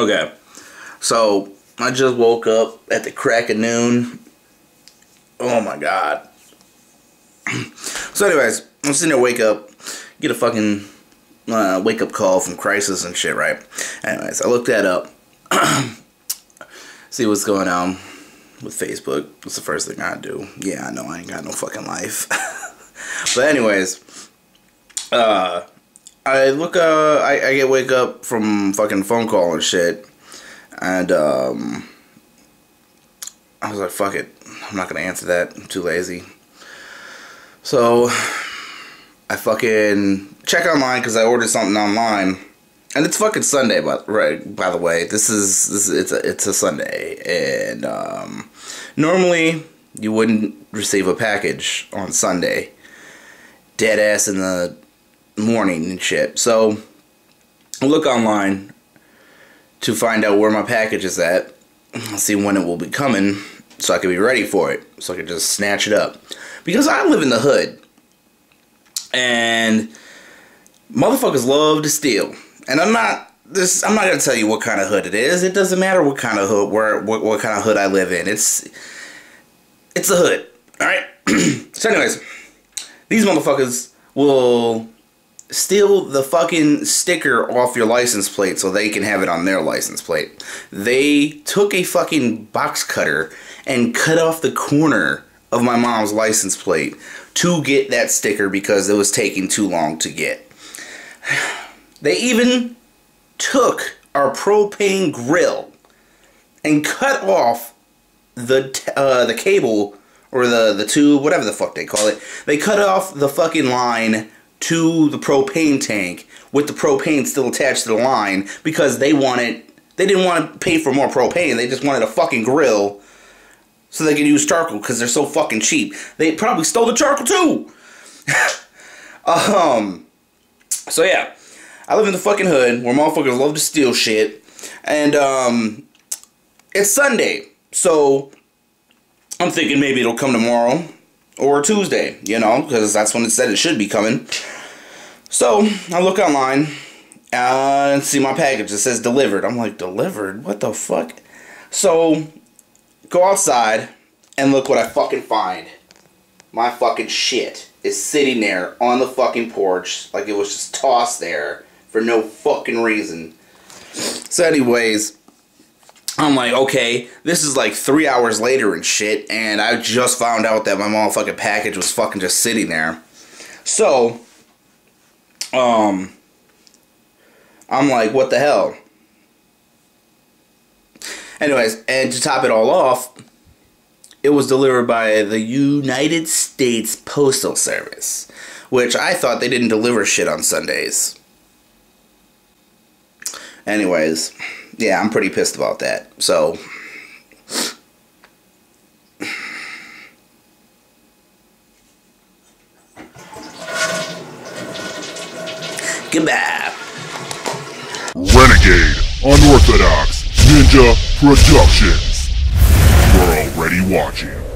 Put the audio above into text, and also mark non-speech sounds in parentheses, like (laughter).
Okay. So I just woke up at the crack of noon. Oh my god. (clears throat) so anyways, I'm sitting there wake up, get a fucking uh, wake up call from Crisis and shit, right? Anyways, I looked that up. (clears throat) See what's going on with Facebook. What's the first thing I do? Yeah, I know I ain't got no fucking life. (laughs) but anyways, uh, I look, uh, I, I get wake up from fucking phone call and shit, and um, I was like, fuck it, I'm not gonna answer that. I'm too lazy. So I fucking check online because I ordered something online, and it's fucking Sunday. But right, by the way, this is this is, it's a it's a Sunday, and um, normally you wouldn't receive a package on Sunday, dead ass in the morning and shit. So I look online to find out where my package is at, see when it will be coming, so I can be ready for it, so I can just snatch it up. Because I live in the hood, and motherfuckers love to steal. And I'm not this. I'm not gonna tell you what kind of hood it is. It doesn't matter what kind of hood, where what, what kind of hood I live in. It's it's a hood. All right. (clears throat) so, anyways, these motherfuckers will steal the fucking sticker off your license plate so they can have it on their license plate. They took a fucking box cutter and cut off the corner of my mom's license plate to get that sticker because it was taking too long to get. (sighs) They even took our propane grill and cut off the uh, the cable or the the tube, whatever the fuck they call it. They cut off the fucking line to the propane tank with the propane still attached to the line because they wanted they didn't want to pay for more propane. They just wanted a fucking grill so they could use charcoal because they're so fucking cheap. They probably stole the charcoal too. (laughs) um. So yeah, I live in the fucking hood where motherfuckers love to steal shit, and um, it's Sunday, so I'm thinking maybe it'll come tomorrow or Tuesday, you know, because that's when it said it should be coming. So I look online uh, and see my package. It says delivered. I'm like, delivered? What the fuck? So go outside and look what I fucking find. My fucking shit is sitting there on the fucking porch like it was just tossed there for no fucking reason. So anyways, I'm like, okay, this is like three hours later and shit, and I just found out that my motherfucking package was fucking just sitting there. So, um, I'm like, what the hell? Anyways, and to top it all off, it was delivered by the United States Postal Service, which I thought they didn't deliver shit on Sundays. Anyways, yeah, I'm pretty pissed about that. So, goodbye. Renegade Unorthodox Ninja Productions. We're already watching.